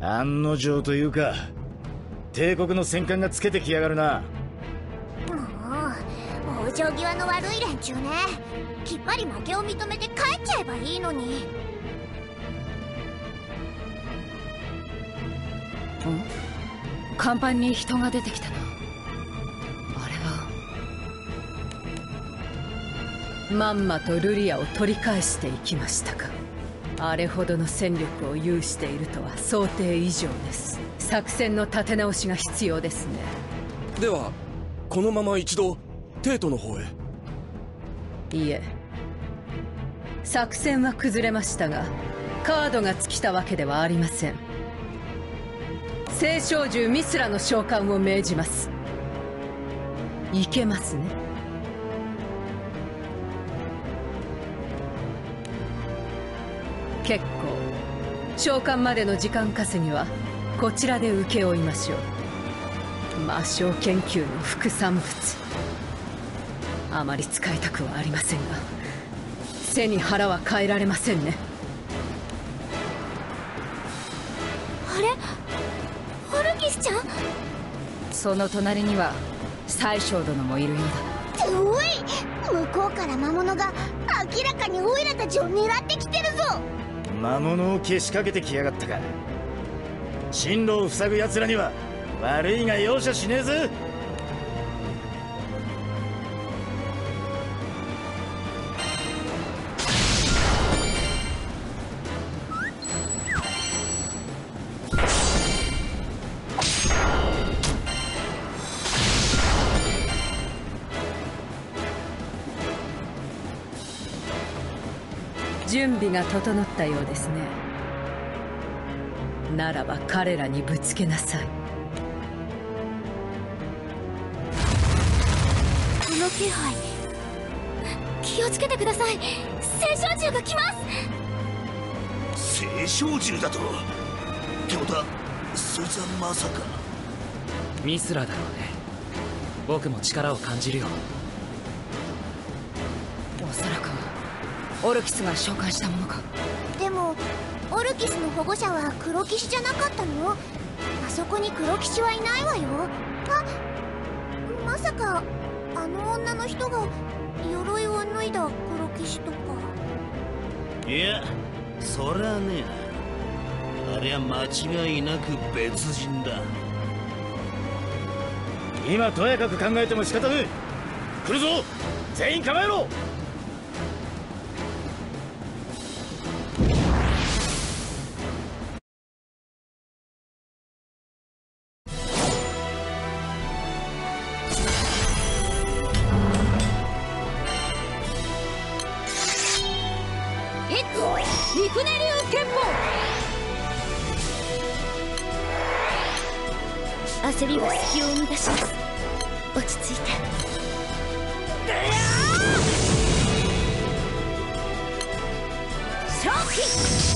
案の定というか帝国の戦艦がつけてきやがるな。もう往生際の悪い連中ね。きっぱり負けを認めて帰っちゃえばいいのに。ん？甲板に人が出てきたなあれはまんまとルリアを取り返していきましたかあれほどの戦力を有しているとは想定以上です。作戦の立て直しが必要ですね。ではこのまま一度帝都の方へ。いいえ。作戦は崩れましたがカードが尽きたわけではありません。青少獣ミスラの召喚を命じます。いけますね結構。召喚までの時間稼ぎはこちらで請け負いましょう。魔性研究の副産物。あまり使いたくはありませんが背に腹は変えられませんね。あれ？ホルキスちゃん？その隣には宰相殿もいるようだ。おい！向こうから魔物が明らかにオイラたちを狙ってきてるぞ魔物をけしかけてきやがったか。進路を塞ぐ奴らには悪いが容赦しねえぜ。が整ったようですね。ならば彼らにぶつけなさい。この気配気をつけてください。青少獣が来ます。青少獣だと？ってことはそいつはまさか。ミスラだろうね。僕も力を感じるよオルキスが召喚したものか。でもオルキスの保護者は黒騎士じゃなかったの？あそこに黒騎士はいないわよ。あまさかあの女の人が鎧を脱いだ黒騎士とか？いやそりゃねえ。なありゃ間違いなく別人だ。今とやかく考えても仕方ねえ。来るぞ！全員構えろ焦りは隙を生み出します。落ち着いて。勝機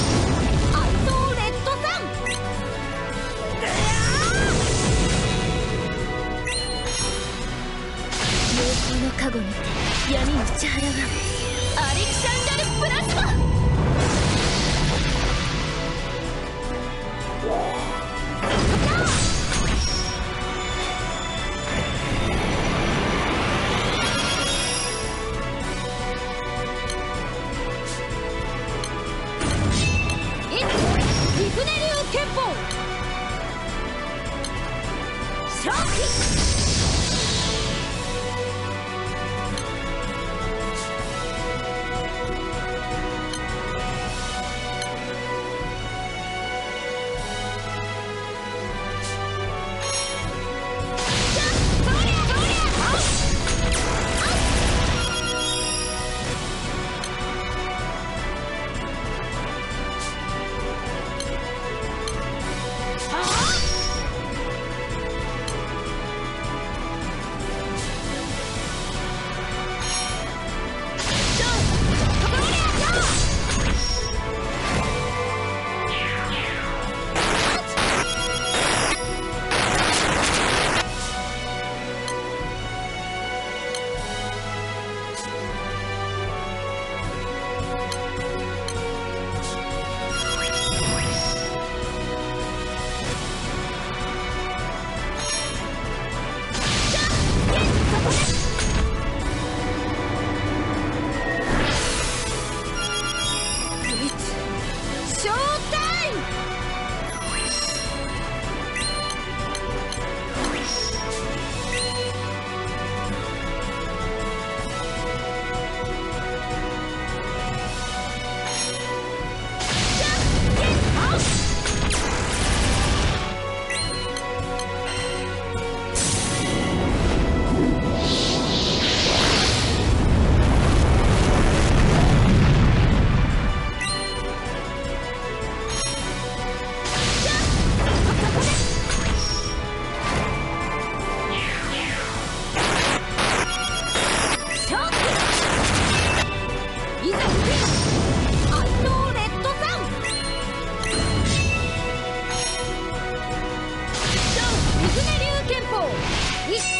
Talkie.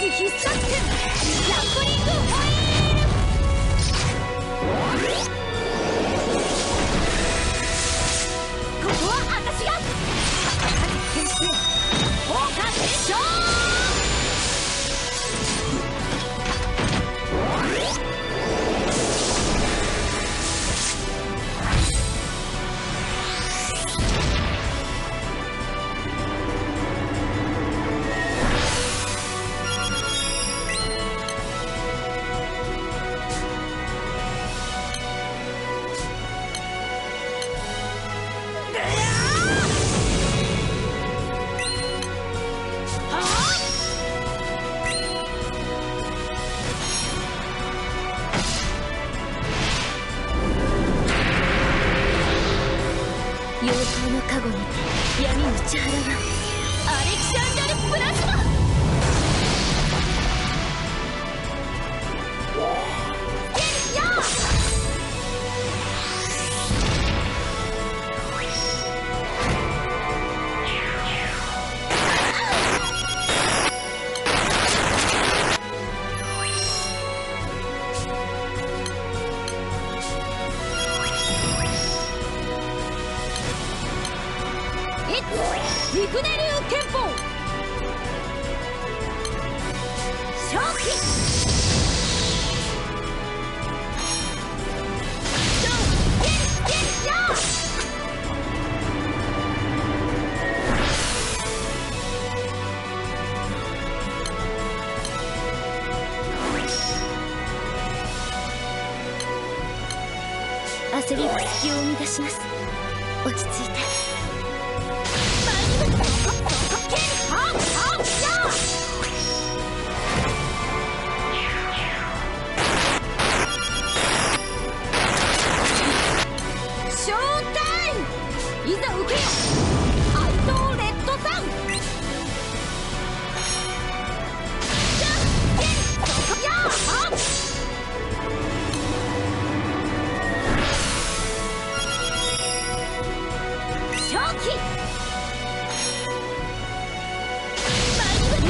ス必殺剣ランコリングホイール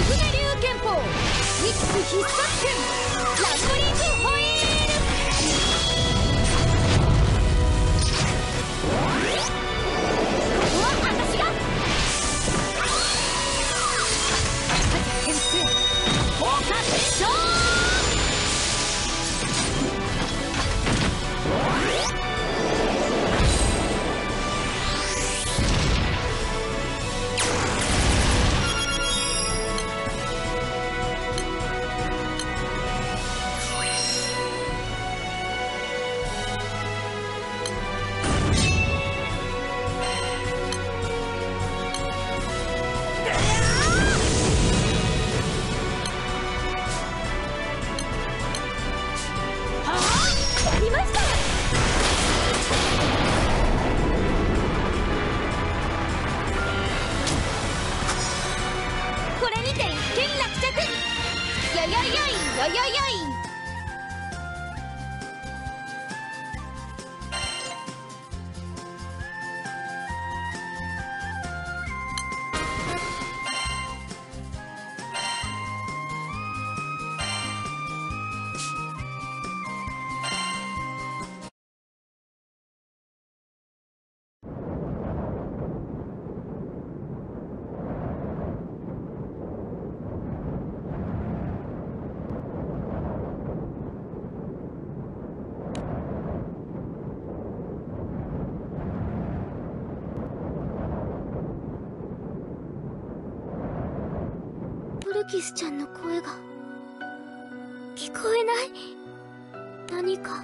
船流拳法。ミックス必殺拳。ランボリンよよよルキスちゃんの声が。聞こえない。何か。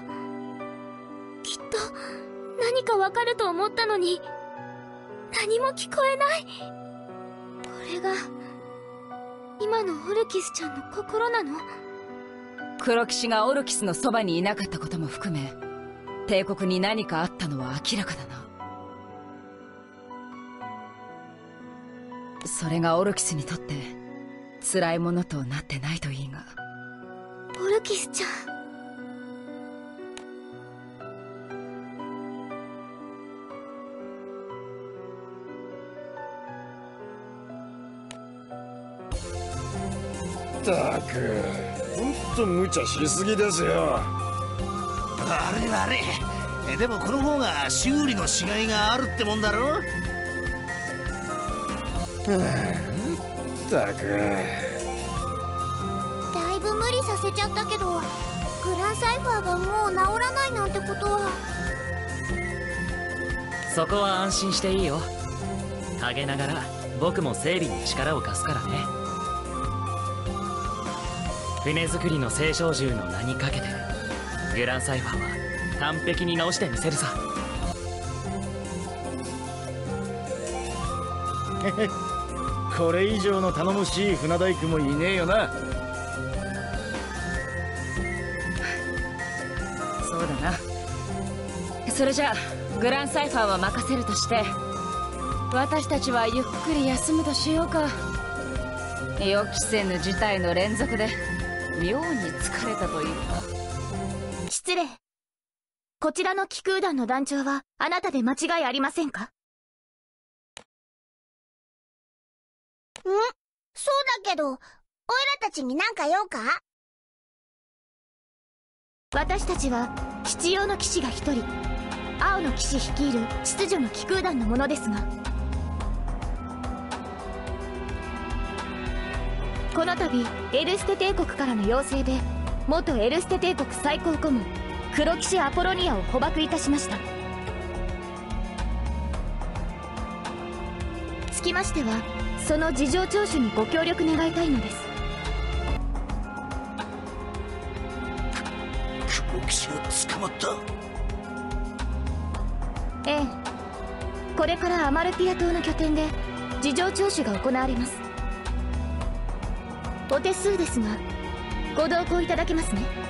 きっと何かわかると思ったのに。何も聞こえない。これが今のオルキスちゃんの心なの？黒騎士がオルキスのそばにいなかったことも含め帝国に何かあったのは明らかだな。それがオルキスにとって辛いものとなってないといいが。オルキスちゃん。ったくほんと無茶しすぎですよ。悪い悪い。えでもこの方が修理のしがいがあるってもんだろ ったくだいぶ無理させちゃったけどグランサイファーがもう治らないなんてことは。そこは安心していいよ。陰ながら僕も整備に力を貸すからね。船作りの青少獣の名にかけてグランサイファーは完璧に直してみせるさ これ以上の頼もしい船大工もいねえよな。そうだな。それじゃあグランサイファーは任せるとして私たちはゆっくり休むとしようか。予期せぬ事態の連続で妙に疲れたというか。失礼。こちらの気空団の団長はあなたで間違いありませんか？そうだけど、おいらたちに何か用か？私たちは必要の騎士が一人。青の騎士率いる秩序の気空団のものですが。この度エルステ帝国からの要請で元エルステ帝国最高顧問黒騎士アポロニアを捕獲いたしました。つきましてはその事情聴取にご協力願いたいのです。黒騎士が捕まった。ええ。これからアマルピア島の拠点で事情聴取が行われます。お手数ですがご同行いただけますね